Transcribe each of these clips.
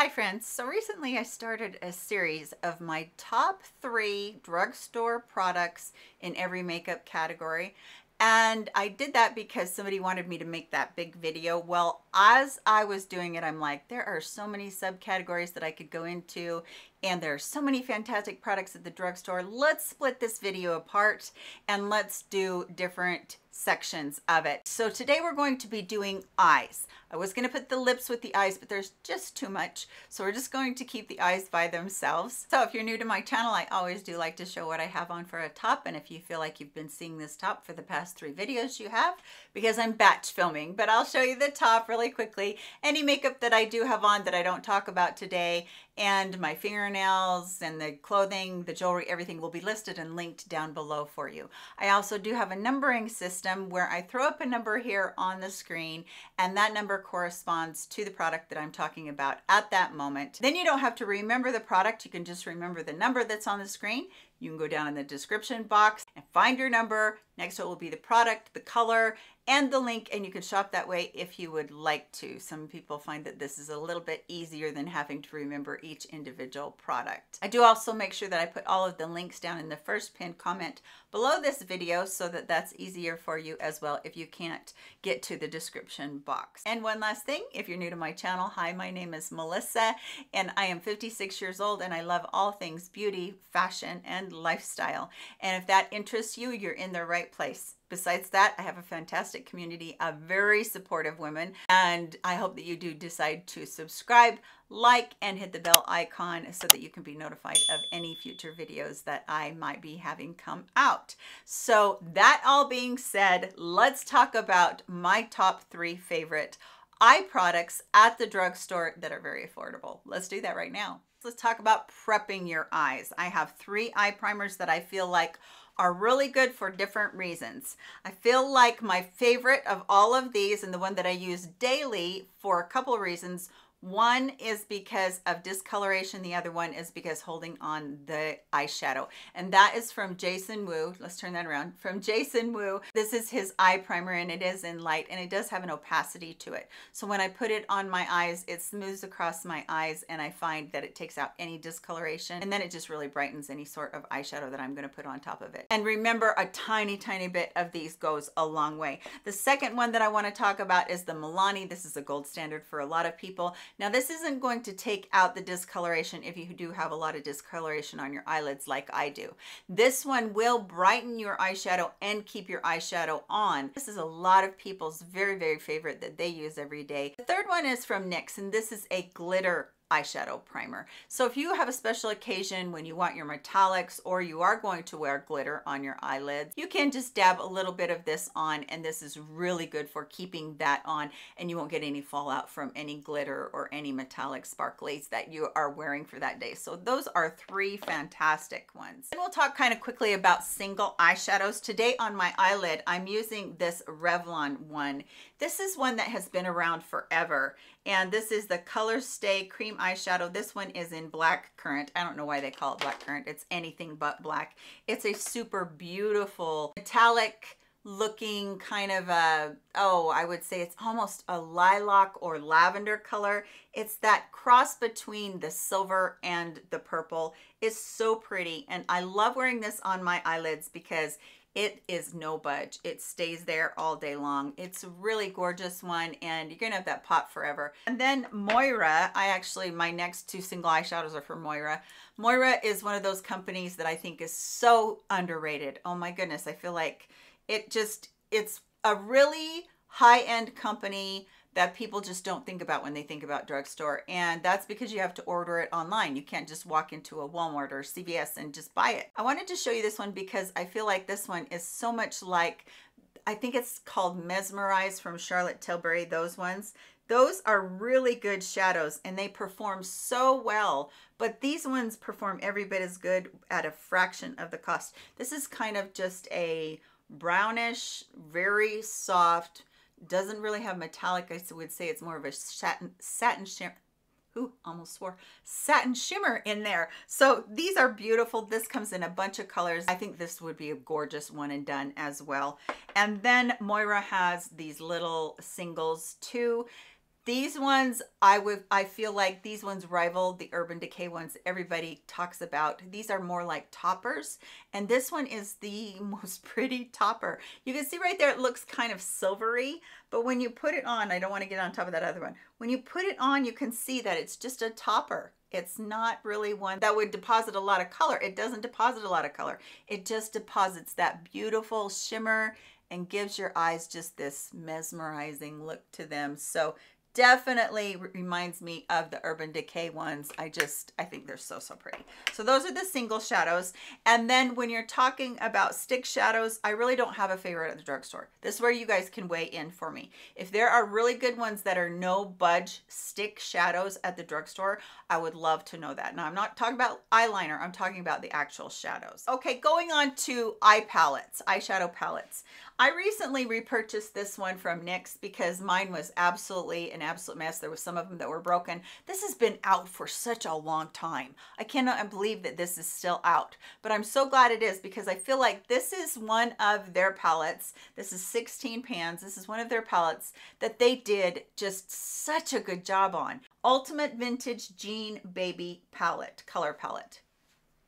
Hi friends, so recently I started a series of my top three drugstore products in every makeup category and I did that because somebody wanted me to make that big video. Well, as I was doing it, I'm like, there are so many subcategories that I could go into and there are so many fantastic products at the drugstore. Let's split this video apart and let's do different sections of it. So today we're going to be doing eyes. I was going to put the lips with the eyes, but there's just too much. So we're just going to keep the eyes by themselves. So if you're new to my channel, I always do like to show what I have on for a top. And if you feel like you've been seeing this top for the past three videos you have, because I'm batch filming, but I'll show you the top really quickly. Any makeup that I do have on that I don't talk about today and my fingernails and the clothing, the jewelry, everything will be listed and linked down below for you. I also do have a numbering system where I throw up a number here on the screen and that number corresponds to the product that I'm talking about at that moment. Then you don't have to remember the product. You can just remember the number that's on the screen. You can go down in the description box and find your number. Next to it will be the product, the color, and the link, and you can shop that way if you would like to. Some people find that this is a little bit easier than having to remember each individual product. I do also make sure that I put all of the links down in the first pinned comment below this video so that that's easier for you as well if you can't get to the description box. And one last thing, if you're new to my channel, hi, my name is Melissa and I am 56 years old and I love all things beauty, fashion, and lifestyle. And if that interests you, you're in the right place. Besides that, I have a fantastic community of very supportive women, and I hope that you do decide to subscribe, like, and hit the bell icon so that you can be notified of any future videos that I might be having come out. So that all being said, let's talk about my top three favorite eye products at the drugstore that are very affordable. Let's do that right now. Let's talk about prepping your eyes. I have three eye primers that I feel like are really good for different reasons. I feel like my favorite of all of these and the one that I use daily for a couple reasons one is because of discoloration. The other one is because holding on the eyeshadow. And that is from Jason Wu. Let's turn that around. From Jason Wu. This is his eye primer and it is in light and it does have an opacity to it. So when I put it on my eyes, it smooths across my eyes and I find that it takes out any discoloration and then it just really brightens any sort of eyeshadow that I'm going to put on top of it. And remember, a tiny, tiny bit of these goes a long way. The second one that I want to talk about is the Milani. This is a gold standard for a lot of people. Now this isn't going to take out the discoloration if you do have a lot of discoloration on your eyelids like I do. This one will brighten your eyeshadow and keep your eyeshadow on. This is a lot of people's very, very favorite that they use every day. The third one is from NYX and this is a glitter eyeshadow primer. So if you have a special occasion when you want your metallics or you are going to wear glitter on your eyelids, you can just dab a little bit of this on and this is really good for keeping that on and you won't get any fallout from any glitter or any metallic sparklies that you are wearing for that day. So those are three fantastic ones. And we'll talk kind of quickly about single eyeshadows. Today on my eyelid, I'm using this Revlon one. This is one that has been around forever and this is the Color Stay Cream Eyeshadow. This one is in Black Currant. I don't know why they call it Black Currant. It's anything but black. It's a super beautiful metallic looking kind of a, oh, I would say it's almost a lilac or lavender color. It's that cross between the silver and the purple. It's so pretty. And I love wearing this on my eyelids because it is no budge. It stays there all day long. It's a really gorgeous one and you're gonna have that pop forever. And then Moira, I actually, my next two single eyeshadows are from Moira. Moira is one of those companies that I think is so underrated. Oh my goodness, I feel like it just, it's a really high-end company that people just don't think about when they think about drugstore. And that's because you have to order it online. You can't just walk into a Walmart or CVS and just buy it. I wanted to show you this one because I feel like this one is so much like, I think it's called Mesmerize from Charlotte Tilbury, those ones. Those are really good shadows and they perform so well, but these ones perform every bit as good at a fraction of the cost. This is kind of just a brownish, very soft, doesn't really have metallic. I would say it's more of a satin, satin shimmer. Ooh, almost swore. Satin shimmer in there. So these are beautiful. This comes in a bunch of colors. I think this would be a gorgeous one and done as well. And then Moira has these little singles too. These ones, I would, I feel like these ones rival the Urban Decay ones everybody talks about. These are more like toppers, and this one is the most pretty topper. You can see right there, it looks kind of silvery, but when you put it on, I don't want to get on top of that other one. When you put it on, you can see that it's just a topper. It's not really one that would deposit a lot of color. It doesn't deposit a lot of color. It just deposits that beautiful shimmer and gives your eyes just this mesmerizing look to them. So definitely reminds me of the Urban Decay ones. I just, I think they're so, so pretty. So those are the single shadows. And then when you're talking about stick shadows, I really don't have a favorite at the drugstore. This is where you guys can weigh in for me. If there are really good ones that are no budge stick shadows at the drugstore, I would love to know that. Now, I'm not talking about eyeliner. I'm talking about the actual shadows. Okay, going on to eye palettes, eyeshadow palettes. I recently repurchased this one from NYX because mine was absolutely an absolute mess. There was some of them that were broken. This has been out for such a long time. I cannot believe that this is still out, but I'm so glad it is because I feel like this is one of their palettes. This is 16 pans. This is one of their palettes that they did just such a good job on. Ultimate Vintage Jean Baby Palette, color palette.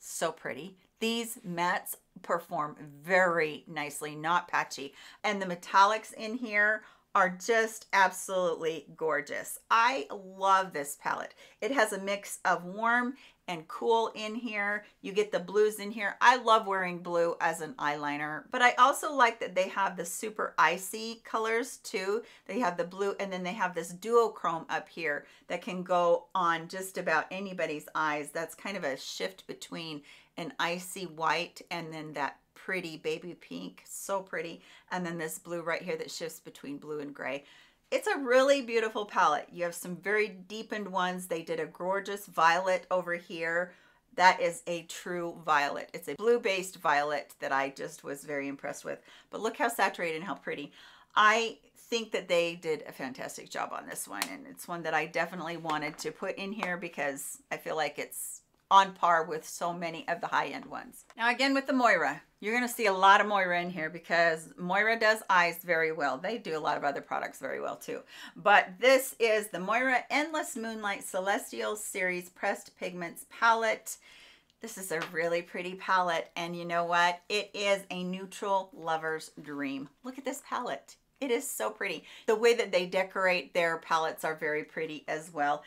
So pretty. These mattes perform very nicely, not patchy. And the metallics in here are just absolutely gorgeous. I love this palette. It has a mix of warm and cool in here. You get the blues in here. I love wearing blue as an eyeliner, but I also like that they have the super icy colors too. They have the blue and then they have this duochrome up here that can go on just about anybody's eyes. That's kind of a shift between an icy white and then that pretty baby pink, so pretty. And then this blue right here that shifts between blue and gray. It's a really beautiful palette. You have some very deepened ones. They did a gorgeous violet over here. That is a true violet. It's a blue-based violet that I just was very impressed with. But look how saturated and how pretty. I think that they did a fantastic job on this one. And it's one that I definitely wanted to put in here because I feel like it's on par with so many of the high-end ones. Now again with the Moira, you're going to see a lot of Moira in here because Moira does eyes very well. They do a lot of other products very well too. But this is the Moira Endless Moonlight Celestial Series Pressed Pigments Palette. This is a really pretty palette and you know what? It is a neutral lover's dream. Look at this palette. It is so pretty. The way that they decorate their palettes are very pretty as well.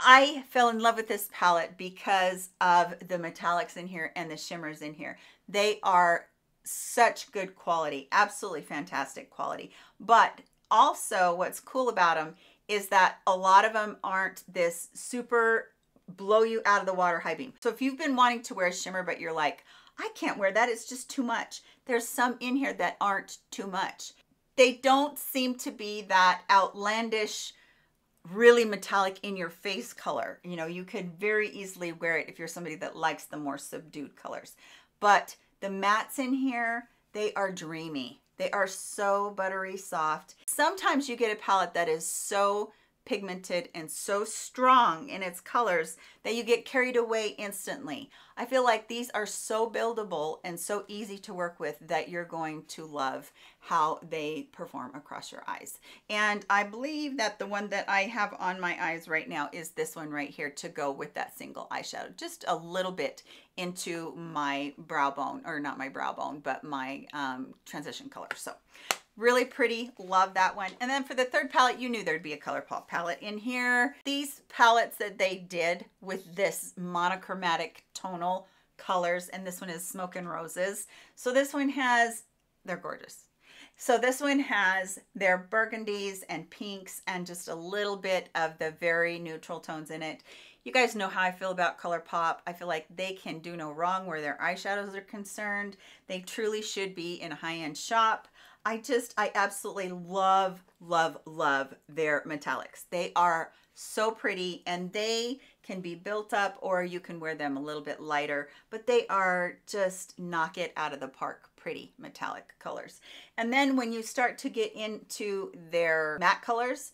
I fell in love with this palette because of the metallics in here and the shimmers in here. They are such good quality, absolutely fantastic quality. But also what's cool about them is that a lot of them aren't this super blow you out of the water high beam. So if you've been wanting to wear a shimmer, but you're like, I can't wear that, it's just too much. There's some in here that aren't too much. They don't seem to be that outlandish, really metallic in your face color. You know, you could very easily wear it if you're somebody that likes the more subdued colors. But the mattes in here, they are dreamy. They are so buttery soft. Sometimes you get a palette that is so pigmented and so strong in its colors that you get carried away instantly. I feel like these are so buildable and so easy to work with that you're going to love how they perform across your eyes. And I believe that the one that I have on my eyes right now is this one right here to go with that single eyeshadow, just a little bit into my brow bone, or not my brow bone, but my um, transition color. So Really pretty, love that one. And then for the third palette, you knew there'd be a ColourPop palette in here. These palettes that they did with this monochromatic tonal colors, and this one is Smoke and Roses. So this one has, they're gorgeous. So this one has their burgundies and pinks and just a little bit of the very neutral tones in it. You guys know how I feel about ColourPop. I feel like they can do no wrong where their eyeshadows are concerned. They truly should be in a high-end shop. I just, I absolutely love, love, love their metallics. They are so pretty and they can be built up or you can wear them a little bit lighter, but they are just knock it out of the park pretty metallic colors. And then when you start to get into their matte colors,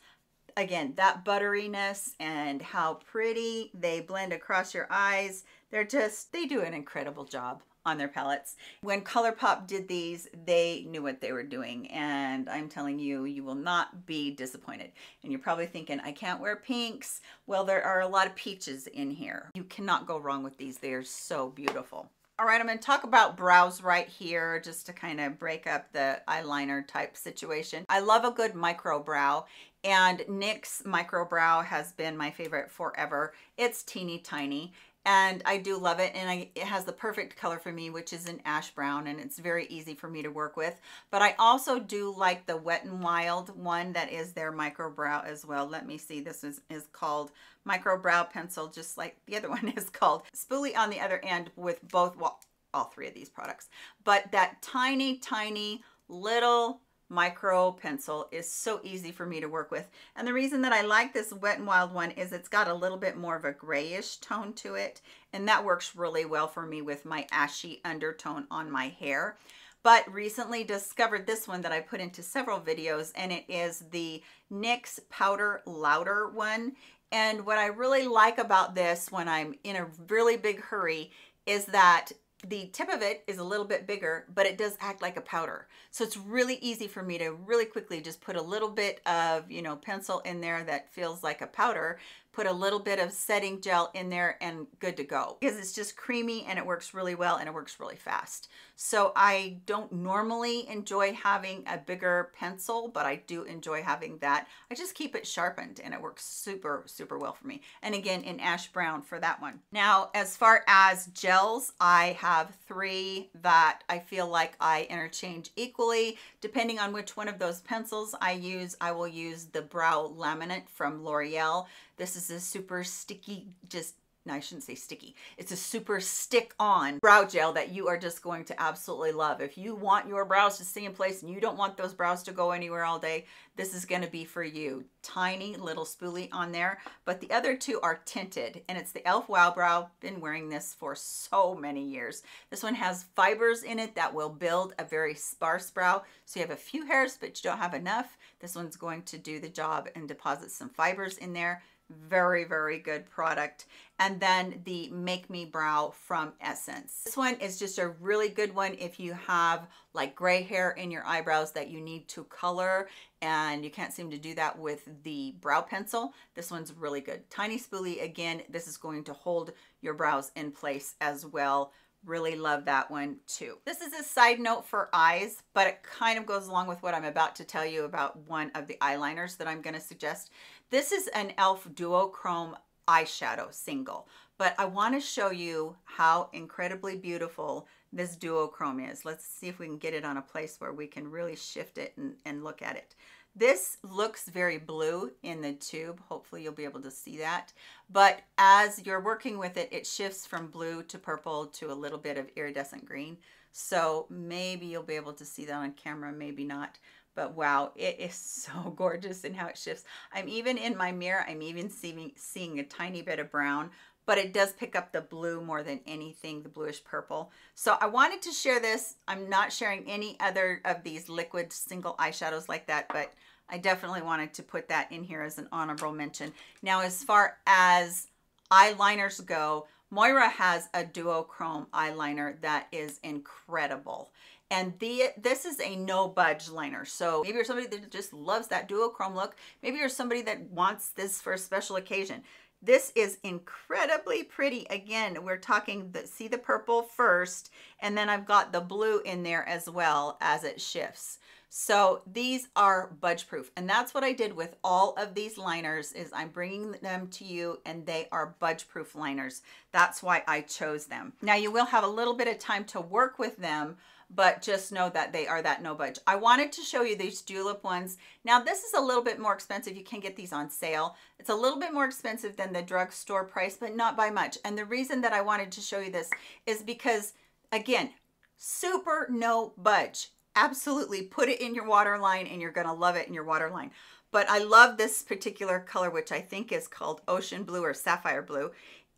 again, that butteriness and how pretty they blend across your eyes, they're just, they do an incredible job. On their palettes. When ColourPop did these, they knew what they were doing. And I'm telling you, you will not be disappointed. And you're probably thinking, I can't wear pinks. Well, there are a lot of peaches in here. You cannot go wrong with these. They are so beautiful. All right, I'm going to talk about brows right here just to kind of break up the eyeliner type situation. I love a good micro brow and NYX micro brow has been my favorite forever. It's teeny tiny and I do love it and I, it has the perfect color for me which is an ash brown and it's very easy for me to work with. But I also do like the Wet and Wild one that is their micro brow as well. Let me see this is, is called micro brow pencil just like the other one is called spoolie on the other end with both well all three of these products. But that tiny tiny little micro pencil is so easy for me to work with. And the reason that I like this Wet n Wild one is it's got a little bit more of a grayish tone to it. And that works really well for me with my ashy undertone on my hair. But recently discovered this one that I put into several videos and it is the NYX Powder Louder one. And what I really like about this when I'm in a really big hurry is that the tip of it is a little bit bigger, but it does act like a powder. So it's really easy for me to really quickly just put a little bit of, you know, pencil in there that feels like a powder put a little bit of setting gel in there and good to go because it's just creamy and it works really well and it works really fast. So I don't normally enjoy having a bigger pencil, but I do enjoy having that. I just keep it sharpened and it works super, super well for me. And again, in ash brown for that one. Now, as far as gels, I have three that I feel like I interchange equally. Depending on which one of those pencils I use, I will use the Brow Laminate from L'Oreal. This is a super sticky, just no, I shouldn't say sticky. It's a super stick on brow gel that you are just going to absolutely love. If you want your brows to stay in place and you don't want those brows to go anywhere all day, this is going to be for you. Tiny little spoolie on there, but the other two are tinted and it's the e.l.f. Wow Brow. Been wearing this for so many years. This one has fibers in it that will build a very sparse brow. So you have a few hairs, but you don't have enough. This one's going to do the job and deposit some fibers in there very very good product. And then the make me brow from essence. This one is just a really good one if you have like gray hair in your eyebrows that you need to color and you can't seem to do that with the brow pencil. This one's really good. Tiny spoolie again this is going to hold your brows in place as well really love that one too. This is a side note for eyes, but it kind of goes along with what I'm about to tell you about one of the eyeliners that I'm going to suggest. This is an e.l.f. Duochrome eyeshadow single, but I want to show you how incredibly beautiful this duochrome is. Let's see if we can get it on a place where we can really shift it and, and look at it. This looks very blue in the tube. Hopefully you'll be able to see that. But as you're working with it, it shifts from blue to purple to a little bit of iridescent green. So maybe you'll be able to see that on camera, maybe not. But wow, it is so gorgeous in how it shifts. I'm even in my mirror, I'm even seeing, seeing a tiny bit of brown, but it does pick up the blue more than anything, the bluish purple. So I wanted to share this. I'm not sharing any other of these liquid single eyeshadows like that, but I definitely wanted to put that in here as an honorable mention. Now, as far as eyeliners go, Moira has a duochrome eyeliner that is incredible. And the this is a no budge liner. So maybe you're somebody that just loves that duochrome look. Maybe you're somebody that wants this for a special occasion. This is incredibly pretty. Again, we're talking, the, see the purple first, and then I've got the blue in there as well as it shifts. So these are budge proof and that's what I did with all of these liners is I'm bringing them to you and they are budge proof liners. That's why I chose them. Now you will have a little bit of time to work with them but just know that they are that no budge. I wanted to show you these julep ones. Now this is a little bit more expensive. You can get these on sale. It's a little bit more expensive than the drugstore price, but not by much. And the reason that I wanted to show you this is because, again, super no budge. Absolutely put it in your waterline and you're gonna love it in your waterline. But I love this particular color, which I think is called ocean blue or sapphire blue.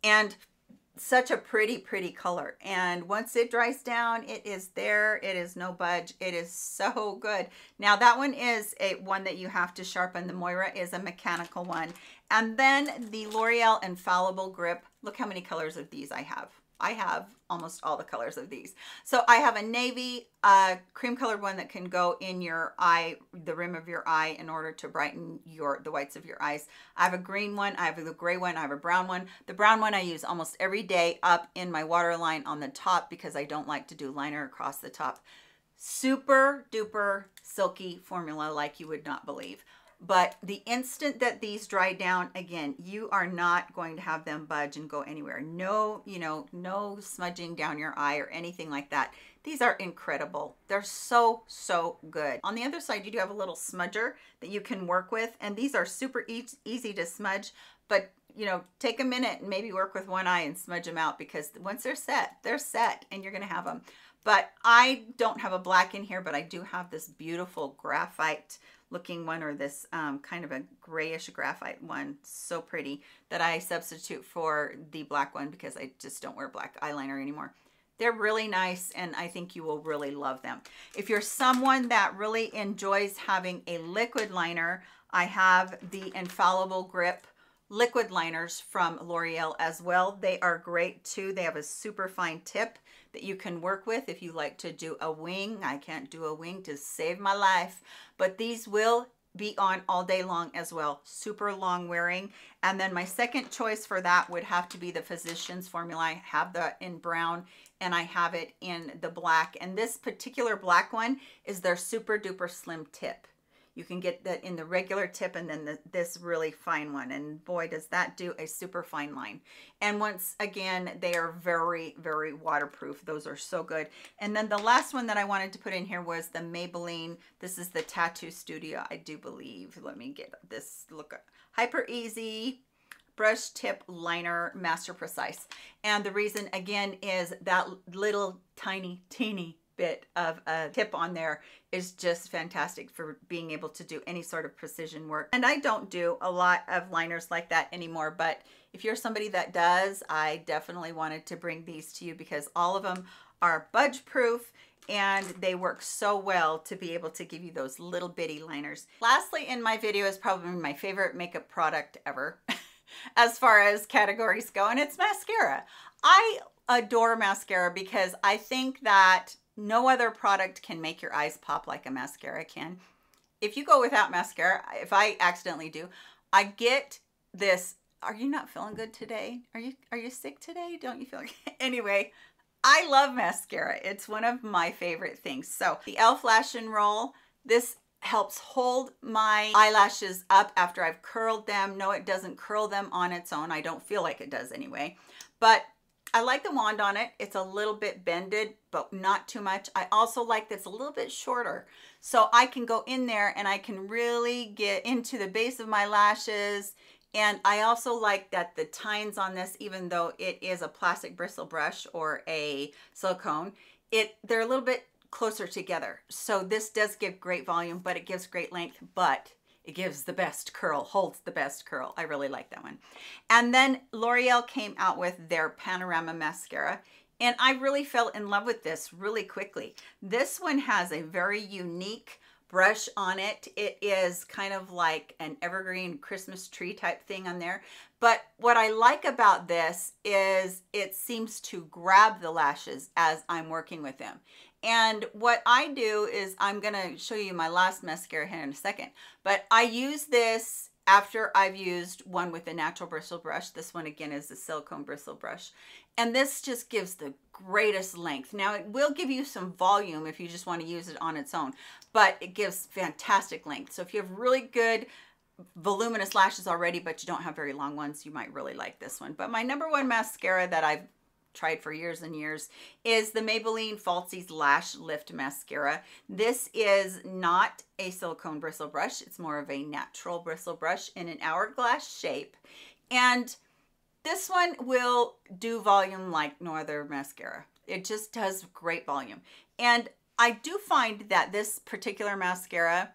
And such a pretty, pretty color. And once it dries down, it is there. It is no budge. It is so good. Now that one is a one that you have to sharpen. The Moira is a mechanical one. And then the L'Oreal Infallible Grip. Look how many colors of these I have. I have almost all the colors of these. So I have a navy, uh, cream colored one that can go in your eye, the rim of your eye in order to brighten your the whites of your eyes. I have a green one, I have a gray one, I have a brown one. The brown one I use almost every day up in my waterline on the top because I don't like to do liner across the top. Super duper silky formula like you would not believe. But the instant that these dry down, again, you are not going to have them budge and go anywhere. No, you know, no smudging down your eye or anything like that. These are incredible. They're so, so good. On the other side, you do have a little smudger that you can work with. And these are super e easy to smudge, but you know, take a minute and maybe work with one eye and smudge them out because once they're set, they're set and you're going to have them. But I don't have a black in here, but I do have this beautiful graphite looking one or this um, kind of a grayish graphite one. So pretty that I substitute for the black one because I just don't wear black eyeliner anymore. They're really nice and I think you will really love them. If you're someone that really enjoys having a liquid liner, I have the Infallible Grip liquid liners from L'Oreal as well. They are great too. They have a super fine tip that you can work with if you like to do a wing. I can't do a wing to save my life, but these will be on all day long as well. Super long wearing. And then my second choice for that would have to be the Physicians formula. I have that in brown and I have it in the black. And this particular black one is their super duper slim tip. You can get that in the regular tip and then the, this really fine one. And boy, does that do a super fine line. And once again, they are very, very waterproof. Those are so good. And then the last one that I wanted to put in here was the Maybelline. This is the Tattoo Studio, I do believe. Let me get this look. Hyper Easy brush tip liner master precise and the reason again is that little tiny teeny bit of a tip on there is just fantastic for being able to do any sort of precision work. And I don't do a lot of liners like that anymore, but if you're somebody that does, I definitely wanted to bring these to you because all of them are budge proof and they work so well to be able to give you those little bitty liners. Lastly in my video is probably my favorite makeup product ever as far as categories go and it's mascara. I adore mascara because I think that no other product can make your eyes pop like a mascara can. If you go without mascara, if I accidentally do, I get this, are you not feeling good today? Are you are you sick today? Don't you feel anyway, I love mascara. It's one of my favorite things. So the e.l.f. Lash and Roll, this helps hold my eyelashes up after I've curled them. No, it doesn't curl them on its own. I don't feel like it does anyway. But I like the wand on it. It's a little bit bended, but not too much. I also like that it's a little bit shorter. So I can go in there and I can really get into the base of my lashes. And I also like that the tines on this, even though it is a plastic bristle brush or a silicone, it they're a little bit closer together. So this does give great volume, but it gives great length, but it gives the best curl, holds the best curl. I really like that one. And then L'Oreal came out with their Panorama Mascara. And I really fell in love with this really quickly. This one has a very unique brush on it. It is kind of like an evergreen Christmas tree type thing on there. But what I like about this is it seems to grab the lashes as I'm working with them. And what I do is I'm going to show you my last mascara here in a second. But I use this after I've used one with a natural bristle brush. This one again is a silicone bristle brush. And this just gives the greatest length. Now it will give you some volume if you just want to use it on its own, but it gives fantastic length. So if you have really good voluminous lashes already, but you don't have very long ones, you might really like this one. But my number one mascara that I've tried for years and years is the Maybelline Falsies Lash Lift Mascara. This is not a silicone bristle brush. It's more of a natural bristle brush in an hourglass shape. And this one will do volume like no other mascara. It just does great volume. And I do find that this particular mascara,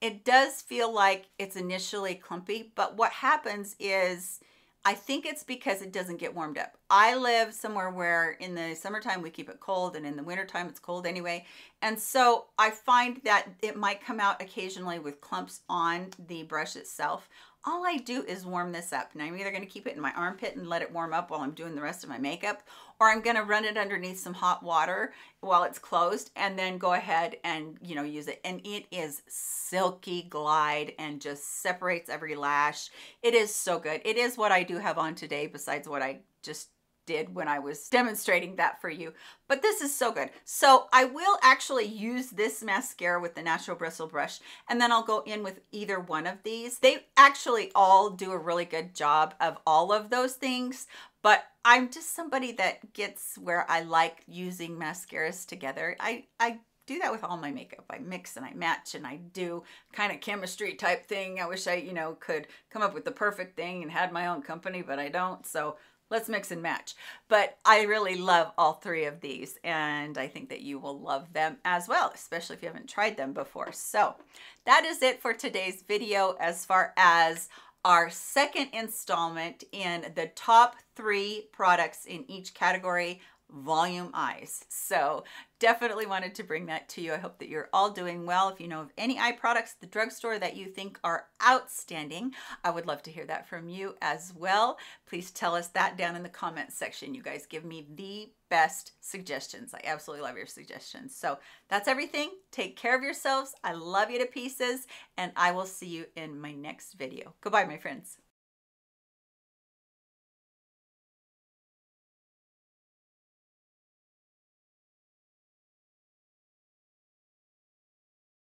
it does feel like it's initially clumpy, but what happens is I think it's because it doesn't get warmed up. I live somewhere where in the summertime we keep it cold and in the wintertime it's cold anyway. And so I find that it might come out occasionally with clumps on the brush itself. All I do is warm this up. And I'm either going to keep it in my armpit and let it warm up while I'm doing the rest of my makeup, or I'm going to run it underneath some hot water while it's closed and then go ahead and, you know, use it. And it is silky glide and just separates every lash. It is so good. It is what I do have on today besides what I just did when I was demonstrating that for you. But this is so good. So I will actually use this mascara with the Natural Bristle Brush, and then I'll go in with either one of these. They actually all do a really good job of all of those things, but I'm just somebody that gets where I like using mascaras together. I, I do that with all my makeup. I mix and I match and I do kind of chemistry type thing. I wish I, you know, could come up with the perfect thing and had my own company, but I don't. So let's mix and match. But I really love all three of these and I think that you will love them as well, especially if you haven't tried them before. So that is it for today's video as far as our second installment in the top three products in each category volume eyes. So definitely wanted to bring that to you. I hope that you're all doing well. If you know of any eye products the drugstore that you think are outstanding, I would love to hear that from you as well. Please tell us that down in the comments section. You guys give me the best suggestions. I absolutely love your suggestions. So that's everything. Take care of yourselves. I love you to pieces and I will see you in my next video. Goodbye, my friends.